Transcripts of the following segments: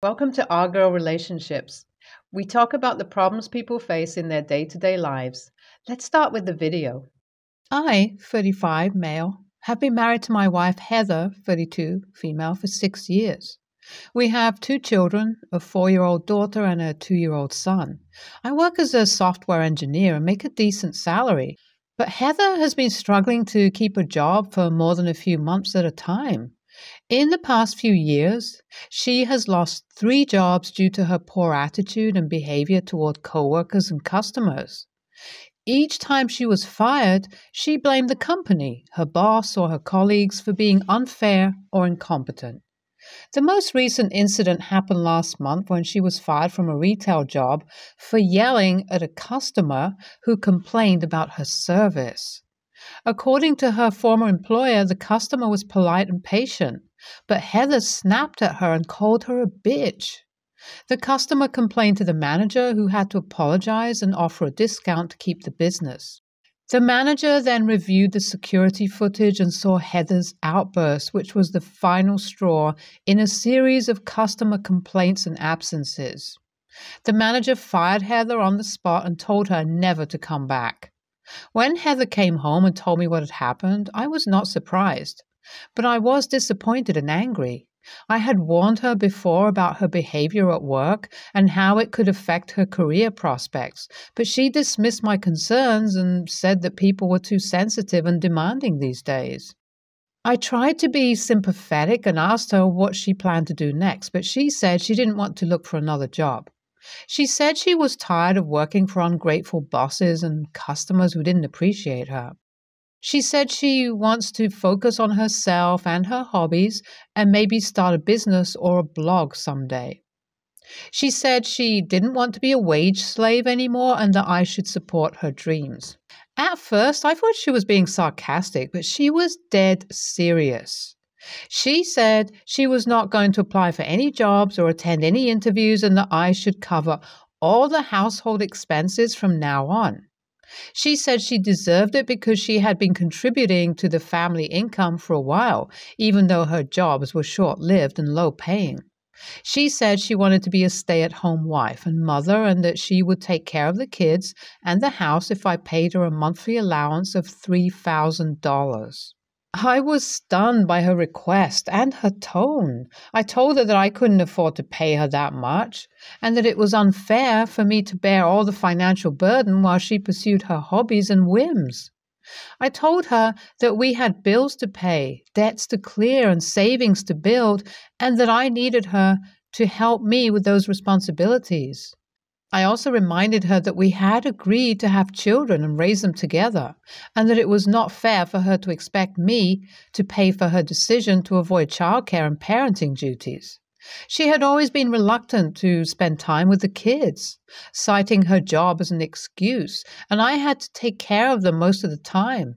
Welcome to rGirl Relationships. We talk about the problems people face in their day to day lives. Let's start with the video. I, 35, male, have been married to my wife Heather, 32, female, for six years. We have two children, a four year old daughter and a two year old son. I work as a software engineer and make a decent salary, but Heather has been struggling to keep a job for more than a few months at a time. In the past few years, she has lost three jobs due to her poor attitude and behavior toward coworkers and customers. Each time she was fired, she blamed the company, her boss, or her colleagues for being unfair or incompetent. The most recent incident happened last month when she was fired from a retail job for yelling at a customer who complained about her service. According to her former employer, the customer was polite and patient, but Heather snapped at her and called her a bitch. The customer complained to the manager, who had to apologize and offer a discount to keep the business. The manager then reviewed the security footage and saw Heather's outburst, which was the final straw in a series of customer complaints and absences. The manager fired Heather on the spot and told her never to come back. When Heather came home and told me what had happened, I was not surprised, but I was disappointed and angry. I had warned her before about her behavior at work and how it could affect her career prospects, but she dismissed my concerns and said that people were too sensitive and demanding these days. I tried to be sympathetic and asked her what she planned to do next, but she said she didn't want to look for another job. She said she was tired of working for ungrateful bosses and customers who didn't appreciate her. She said she wants to focus on herself and her hobbies and maybe start a business or a blog someday. She said she didn't want to be a wage slave anymore and that I should support her dreams. At first, I thought she was being sarcastic, but she was dead serious. She said she was not going to apply for any jobs or attend any interviews and that I should cover all the household expenses from now on. She said she deserved it because she had been contributing to the family income for a while, even though her jobs were short lived and low paying. She said she wanted to be a stay at home wife and mother and that she would take care of the kids and the house if I paid her a monthly allowance of $3,000. I was stunned by her request and her tone. I told her that I couldn't afford to pay her that much, and that it was unfair for me to bear all the financial burden while she pursued her hobbies and whims. I told her that we had bills to pay, debts to clear, and savings to build, and that I needed her to help me with those responsibilities. I also reminded her that we had agreed to have children and raise them together, and that it was not fair for her to expect me to pay for her decision to avoid childcare and parenting duties. She had always been reluctant to spend time with the kids, citing her job as an excuse, and I had to take care of them most of the time.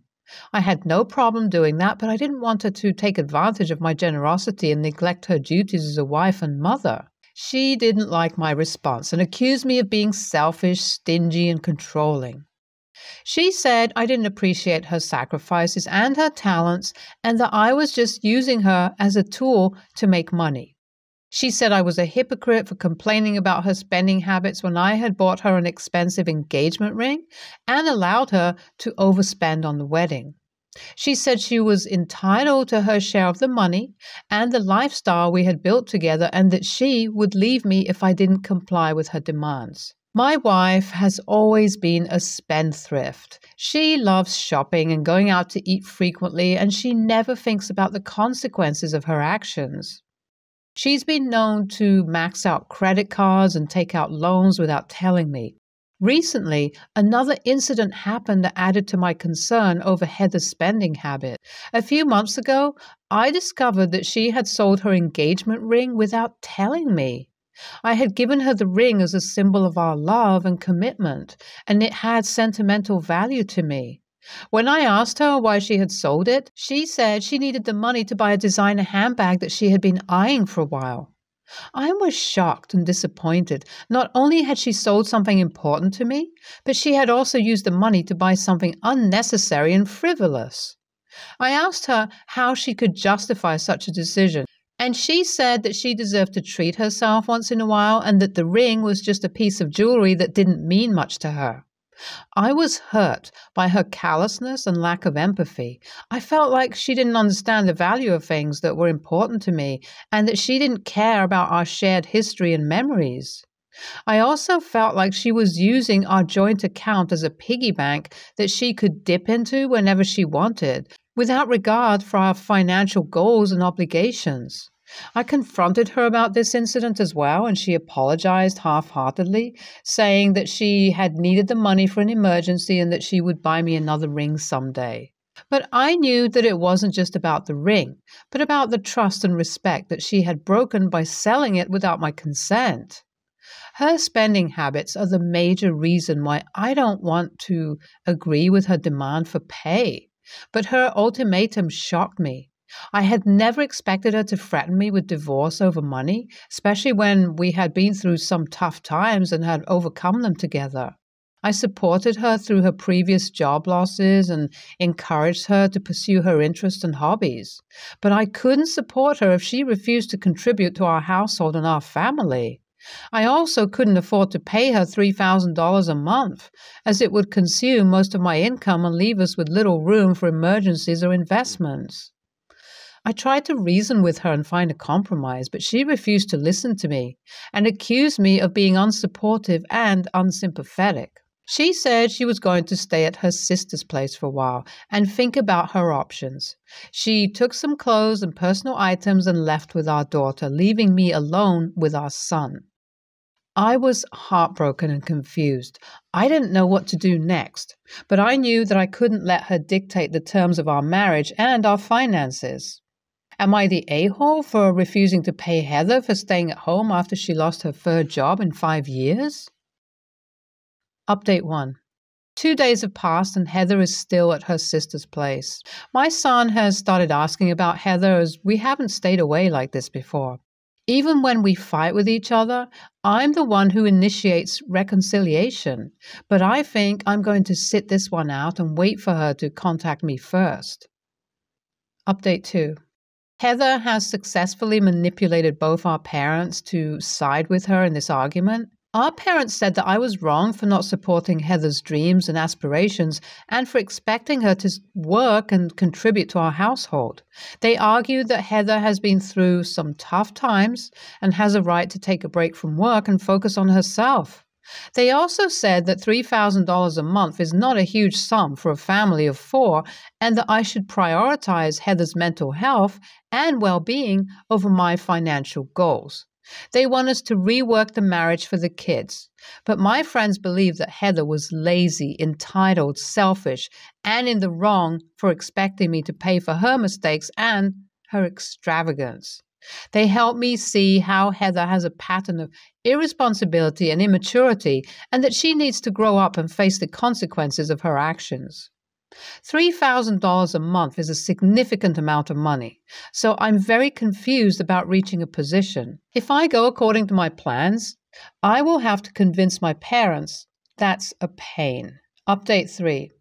I had no problem doing that, but I didn't want her to take advantage of my generosity and neglect her duties as a wife and mother. She didn't like my response and accused me of being selfish, stingy, and controlling. She said I didn't appreciate her sacrifices and her talents, and that I was just using her as a tool to make money. She said I was a hypocrite for complaining about her spending habits when I had bought her an expensive engagement ring and allowed her to overspend on the wedding. She said she was entitled to her share of the money and the lifestyle we had built together, and that she would leave me if I didn't comply with her demands. My wife has always been a spendthrift. She loves shopping and going out to eat frequently, and she never thinks about the consequences of her actions. She's been known to max out credit cards and take out loans without telling me. Recently, another incident happened that added to my concern over Heather's spending habit. A few months ago, I discovered that she had sold her engagement ring without telling me. I had given her the ring as a symbol of our love and commitment, and it had sentimental value to me. When I asked her why she had sold it, she said she needed the money to buy a designer handbag that she had been eyeing for a while. I was shocked and disappointed. Not only had she sold something important to me, but she had also used the money to buy something unnecessary and frivolous. I asked her how she could justify such a decision, And she said that she deserved to treat herself once in a while and that the ring was just a piece of jewelry that didn't mean much to her. I was hurt by her callousness and lack of empathy. I felt like she didn't understand the value of things that were important to me and that she didn't care about our shared history and memories. I also felt like she was using our joint account as a piggy bank that she could dip into whenever she wanted, without regard for our financial goals and obligations. I confronted her about this incident as well, and she apologized half heartedly, saying that she had needed the money for an emergency and that she would buy me another ring someday. But I knew that it wasn't just about the ring, but about the trust and respect that she had broken by selling it without my consent. Her spending habits are the major reason why I don't want to agree with her demand for pay. But her ultimatum shocked me. I had never expected her to threaten me with divorce over money, especially when we had been through some tough times and had overcome them together. I supported her through her previous job losses and encouraged her to pursue her interests and hobbies. But I couldn't support her if she refused to contribute to our household and our family. I also couldn't afford to pay her $3,000 a month, as it would consume most of my income and leave us with little room for emergencies or investments. I tried to reason with her and find a compromise, but she refused to listen to me and accused me of being unsupportive and unsympathetic. She said she was going to stay at her sister's place for a while and think about her options. She took some clothes and personal items and left with our daughter, leaving me alone with our son. I was heartbroken and confused. I didn't know what to do next, but I knew that I couldn't let her dictate the terms of our marriage and our finances. Am I the a hole for refusing to pay Heather for staying at home after she lost her third job in five years? Update 1. Two days have passed and Heather is still at her sister's place. My son has started asking about Heather as we haven't stayed away like this before. Even when we fight with each other, I'm the one who initiates reconciliation, but I think I'm going to sit this one out and wait for her to contact me first. Update 2. Heather has successfully manipulated both our parents to side with her in this argument. Our parents said that I was wrong for not supporting Heather's dreams and aspirations and for expecting her to work and contribute to our household. They argued that Heather has been through some tough times and has a right to take a break from work and focus on herself. They also said that $3,000 a month is not a huge sum for a family of four, and that I should prioritize Heather's mental health and well being over my financial goals. They want us to rework the marriage for the kids. But my friends believe that Heather was lazy, entitled, selfish, and in the wrong for expecting me to pay for her mistakes and her extravagance. They help me see how Heather has a pattern of irresponsibility and immaturity, and that she needs to grow up and face the consequences of her actions. $3,000 a month is a significant amount of money, so I'm very confused about reaching a position. If I go according to my plans, I will have to convince my parents that's a pain. Update 3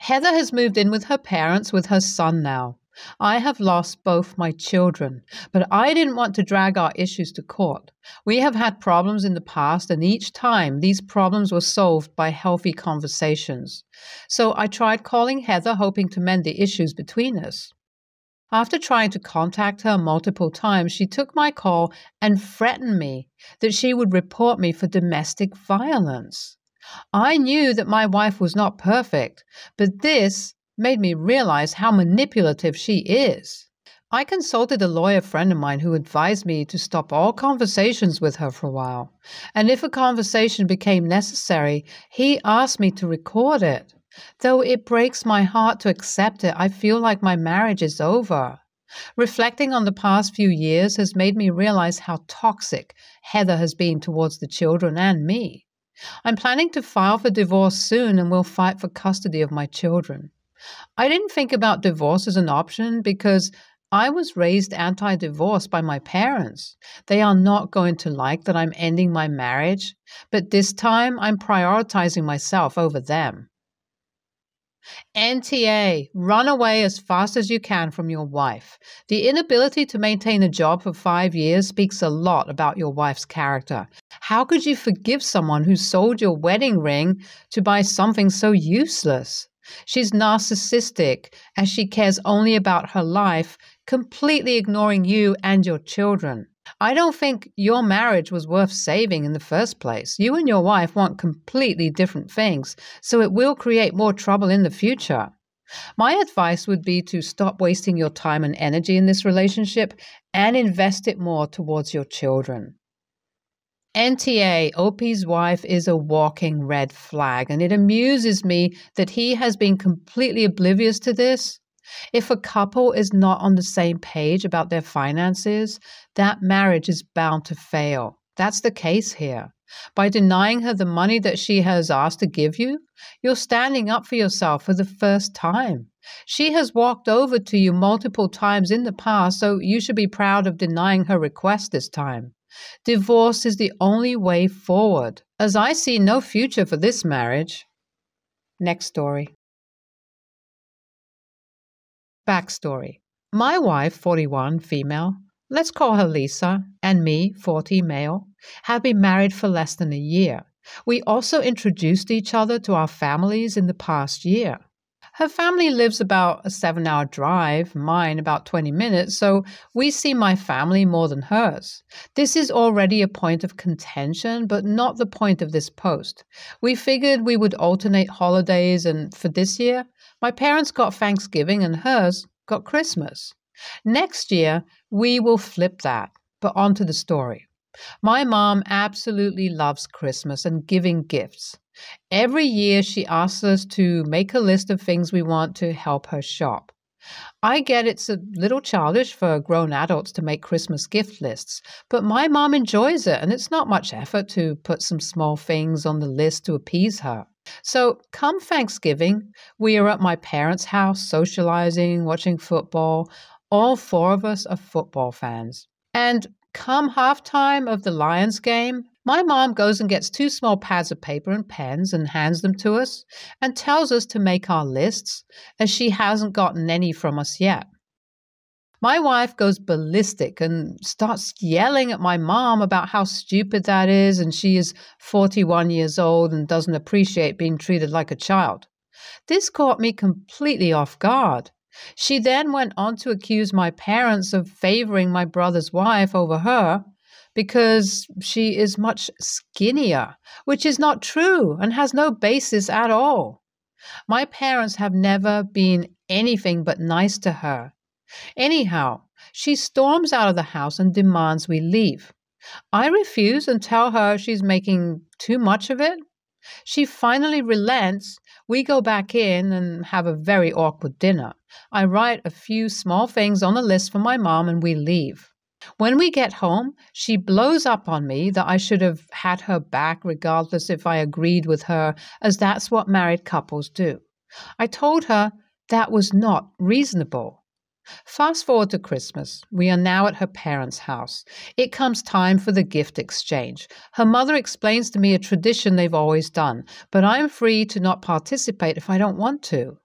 Heather has moved in with her parents with her son now. I have lost both my children, but I didn't want to drag our issues to court. We have had problems in the past, and each time these problems were solved by healthy conversations. So I tried calling Heather, hoping to mend the issues between us. After trying to contact her multiple times, she took my call and threatened me that she would report me for domestic violence. I knew that my wife was not perfect, but this made me realize how manipulative she is. I consulted a lawyer friend of mine who advised me to stop all conversations with her for a while. And if a conversation became necessary, he asked me to record it. Though it breaks my heart to accept it, I feel like my marriage is over. Reflecting on the past few years has made me realize how toxic Heather has been towards the children and me. I'm planning to file for divorce soon and will fight for custody of my children. I didn't think about divorce as an option because I was raised anti divorce by my parents. They are not going to like that I'm ending my marriage, but this time I'm prioritizing myself over them. NTA, run away as fast as you can from your wife. The inability to maintain a job for five years speaks a lot about your wife's character. How could you forgive someone who sold your wedding ring to buy something so useless? She's narcissistic as she cares only about her life, completely ignoring you and your children. I don't think your marriage was worth saving in the first place. You and your wife want completely different things, so it will create more trouble in the future. My advice would be to stop wasting your time and energy in this relationship and invest it more towards your children. NTA, OP's wife, is a walking red flag, and it amuses me that he has been completely oblivious to this if a couple is not on the same page about their finances, that marriage is bound to fail. That's the case here. By denying her the money that she has asked to give you, you're standing up for yourself for the first time. She has walked over to you multiple times in the past, so you should be proud of denying her request this time. Divorce is the only way forward, as I see no future for this marriage. Next story. Backstory My wife, 41, female, let's call her Lisa, and me, 40, male, have been married for less than a year. We also introduced each other to our families in the past year. Her family lives about a seven hour drive, mine about 20 minutes, so we see my family more than hers. This is already a point of contention, but not the point of this post. We figured we would alternate holidays, and for this year, my parents got Thanksgiving and hers got Christmas. Next year, we will flip that. But on to the story. My mom absolutely loves Christmas and giving gifts. Every year, she asks us to make a list of things we want to help her shop. I get it's a little childish for grown adults to make Christmas gift lists, but my mom enjoys it, and it's not much effort to put some small things on the list to appease her. So, come Thanksgiving, we are at my parents' house socializing, watching football. All four of us are football fans. And come halftime of the Lions game, my mom goes and gets two small pads of paper and pens and hands them to us and tells us to make our lists, as she hasn't gotten any from us yet. My wife goes ballistic and starts yelling at my mom about how stupid that is, and she is 41 years old and doesn't appreciate being treated like a child. This caught me completely off guard. She then went on to accuse my parents of favoring my brother's wife over her because she is much skinnier, which is not true and has no basis at all. My parents have never been anything but nice to her Anyhow, she storms out of the house and demands we leave. I refuse and tell her she's making too much of it. She finally relents. We go back in and have a very awkward dinner. I write a few small things on a list for my mom and we leave. When we get home, she blows up on me that I should have had her back regardless if I agreed with her, as that's what married couples do. I told her that was not reasonable. Fast forward to Christmas. We are now at her parents' house. It comes time for the gift exchange. Her mother explains to me a tradition they've always done, but I'm free to not participate if I don't want to.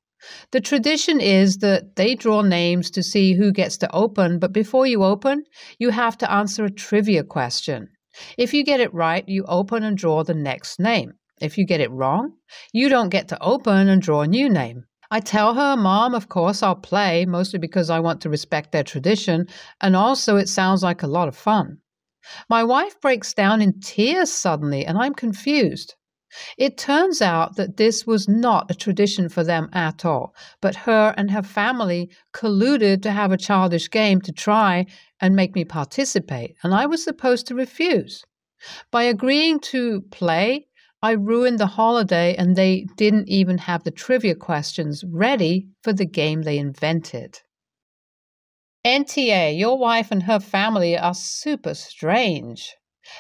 The tradition is that they draw names to see who gets to open, but before you open, you have to answer a trivia question. If you get it right, you open and draw the next name. If you get it wrong, you don't get to open and draw a new name. I tell her, Mom, of course I'll play, mostly because I want to respect their tradition, and also it sounds like a lot of fun. My wife breaks down in tears suddenly, and I'm confused. It turns out that this was not a tradition for them at all, but her and her family colluded to have a childish game to try and make me participate, and I was supposed to refuse. By agreeing to play, I ruined the holiday and they didn't even have the trivia questions ready for the game they invented. NTA, your wife and her family are super strange.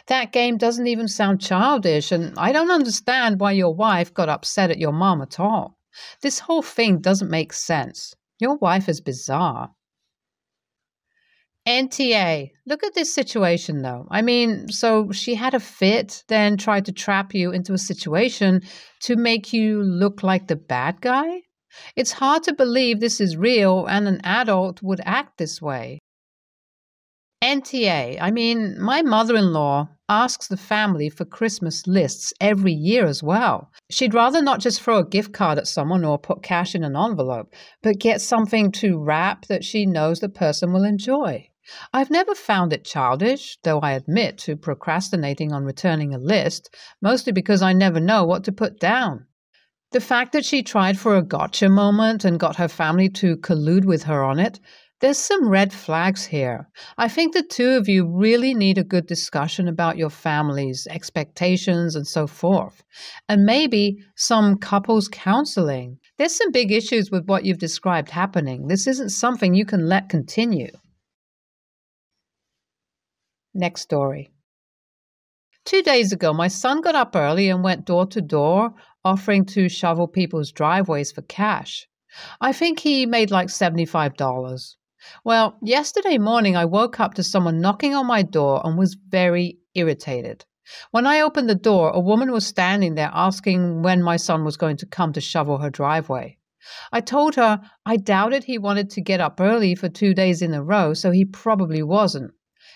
That game doesn't even sound childish, and I don't understand why your wife got upset at your mom at all. This whole thing doesn't make sense. Your wife is bizarre. NTA. Look at this situation though. I mean, so she had a fit, then tried to trap you into a situation to make you look like the bad guy? It's hard to believe this is real and an adult would act this way. NTA, I mean, my mother in law asks the family for Christmas lists every year as well. She'd rather not just throw a gift card at someone or put cash in an envelope, but get something to wrap that she knows the person will enjoy. I've never found it childish, though I admit to procrastinating on returning a list, mostly because I never know what to put down. The fact that she tried for a gotcha moment and got her family to collude with her on it there's some red flags here. I think the two of you really need a good discussion about your families, expectations, and so forth. And maybe some couples counseling. There's some big issues with what you've described happening. This isn't something you can let continue. Next story. Two days ago, my son got up early and went door to door offering to shovel people's driveways for cash. I think he made like $75. Well, yesterday morning I woke up to someone knocking on my door and was very irritated. When I opened the door, a woman was standing there asking when my son was going to come to shovel her driveway. I told her I doubted he wanted to get up early for two days in a row, so he probably wasn't.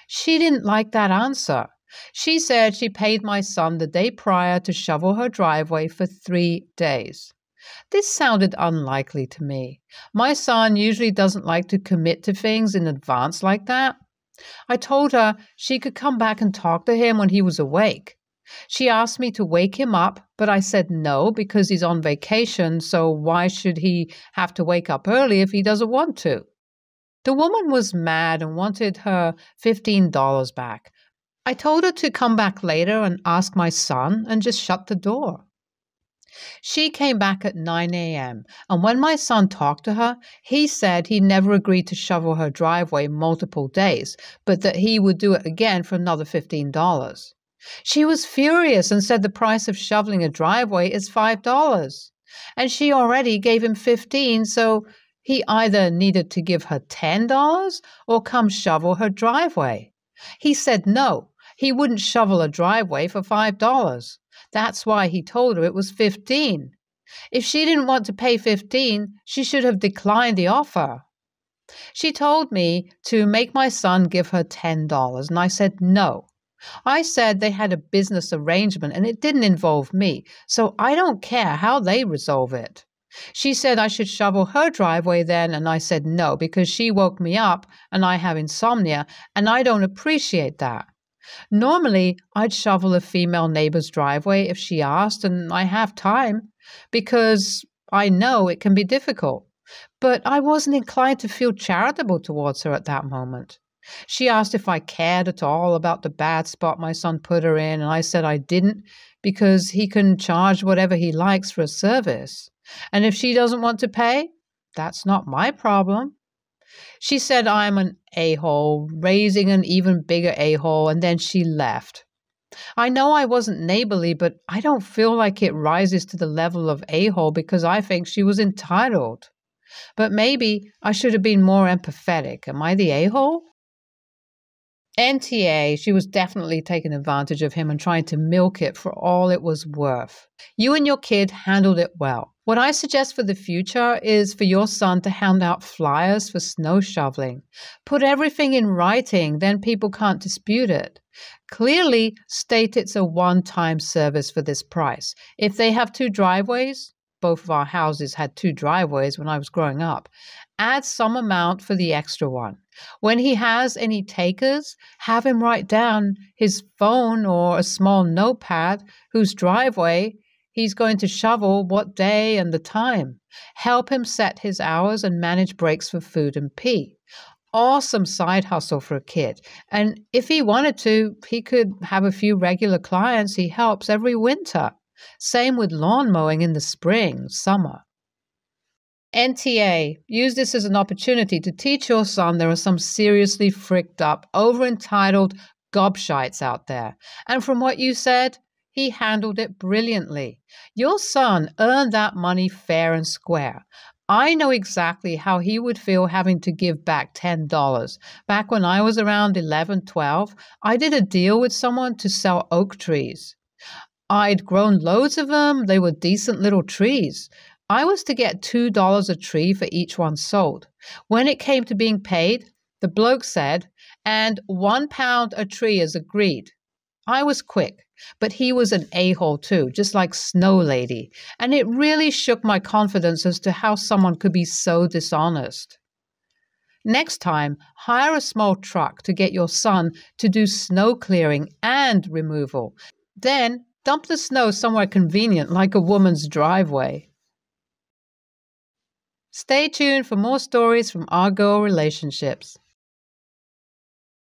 She didn't like that answer. She said she paid my son the day prior to shovel her driveway for three days. This sounded unlikely to me. My son usually doesn't like to commit to things in advance like that. I told her she could come back and talk to him when he was awake. She asked me to wake him up, but I said no because he's on vacation, so why should he have to wake up early if he doesn't want to? The woman was mad and wanted her $15 back. I told her to come back later and ask my son and just shut the door. She came back at 9 a.m., and when my son talked to her, he said he never agreed to shovel her driveway multiple days, but that he would do it again for another $15. She was furious and said the price of shoveling a driveway is $5. And she already gave him 15, so he either needed to give her $10 or come shovel her driveway. He said no, he wouldn't shovel a driveway for $5. That's why he told her it was 15. If she didn't want to pay 15, she should have declined the offer. She told me to make my son give her $10, and I said no. I said they had a business arrangement and it didn't involve me, so I don't care how they resolve it. She said I should shovel her driveway then, and I said no because she woke me up and I have insomnia, and I don't appreciate that. Normally, I'd shovel a female neighbor's driveway if she asked, and I have time because I know it can be difficult. But I wasn't inclined to feel charitable towards her at that moment. She asked if I cared at all about the bad spot my son put her in, and I said I didn't because he can charge whatever he likes for a service. And if she doesn't want to pay, that's not my problem. She said I'm an a hole, raising an even bigger a hole, and then she left. I know I wasn't neighborly, but I don't feel like it rises to the level of a hole because I think she was entitled. But maybe I should have been more empathetic. Am I the a hole? NTA, she was definitely taking advantage of him and trying to milk it for all it was worth. You and your kid handled it well. What I suggest for the future is for your son to hand out flyers for snow shoveling. Put everything in writing, then people can't dispute it. Clearly state it's a one time service for this price. If they have two driveways, both of our houses had two driveways when I was growing up, add some amount for the extra one. When he has any takers, have him write down his phone or a small notepad whose driveway He's going to shovel what day and the time. Help him set his hours and manage breaks for food and pee. Awesome side hustle for a kid. And if he wanted to, he could have a few regular clients he helps every winter. Same with lawn mowing in the spring, summer. NTA, use this as an opportunity to teach your son there are some seriously fricked up, over entitled gobshites out there. And from what you said, he handled it brilliantly. Your son earned that money fair and square. I know exactly how he would feel having to give back $10. Back when I was around 11, 12, I did a deal with someone to sell oak trees. I'd grown loads of them. They were decent little trees. I was to get $2 a tree for each one sold. When it came to being paid, the bloke said, and one pound a tree is agreed. I was quick, but he was an a hole too, just like Snow Lady, and it really shook my confidence as to how someone could be so dishonest. Next time, hire a small truck to get your son to do snow clearing and removal. Then dump the snow somewhere convenient, like a woman's driveway. Stay tuned for more stories from rGirl relationships.